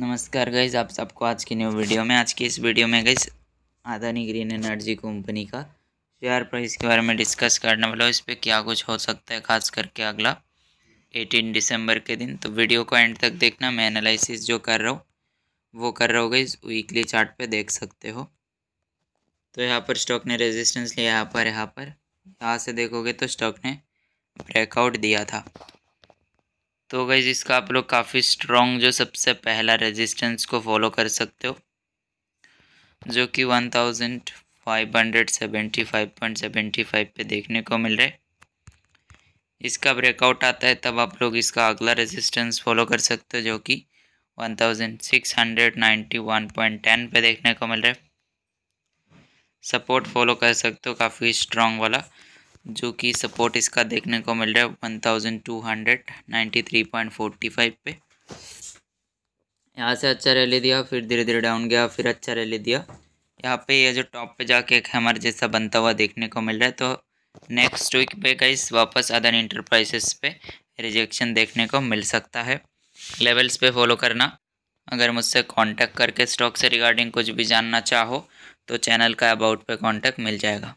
नमस्कार गाइज़ आप सबको आज की न्यू वीडियो में, आज की इस वीडियो में guys Adani green energy company का शेयर प्राइस के बारे में डिस्कस करने वाला हूँ। इस पर क्या कुछ हो सकता है, खास करके अगला 18 दिसंबर के दिन। तो वीडियो को एंड तक देखना, मैं एनालिसिस जो कर रहा हूँ, वो कर रहा हूँ गाइज़ वीकली चार्ट पे देख सकते हो। तो यहाँ पर स्टॉक ने रेजिस्टेंस लिया, यहाँ पर यहाँ पर। यहाँ से देखोगे तो स्टॉक ने ब्रेकआउट दिया था। तो गई इसका आप लोग काफ़ी स्ट्रॉन्ग जो सबसे पहला रेजिस्टेंस को फॉलो कर सकते हो, जो कि one thousand five hundred seventy five point seventy five पे देखने को मिल रहा है। इसका ब्रेकआउट आता है, तब आप लोग इसका अगला रेजिस्टेंस फॉलो कर सकते हो, जो कि one thousand six hundred ninety one point ten पे देखने को मिल रहा है। सपोर्ट फॉलो कर सकते हो, काफ़ी स्ट्रॉन्ग वाला। जो कि सपोर्ट इसका देखने को मिल रहा है one thousand two hundred ninety three point forty five पे। यहाँ से अच्छा रैली दिया, फिर धीरे धीरे डाउन गया, फिर अच्छा रैली दिया। यहाँ पे ये जो टॉप पे जाके एक हैमर जैसा बनता हुआ देखने को मिल रहा है। तो नेक्स्ट वीक पे गाइस वापस अदर इंटरप्राइजेस पे रिजेक्शन देखने को मिल सकता है। लेवल्स पे फॉलो करना। अगर मुझसे कांटेक्ट करके स्टॉक से रिगार्डिंग कुछ भी जानना चाहो तो चैनल का अबाउट पे कांटेक्ट मिल जाएगा।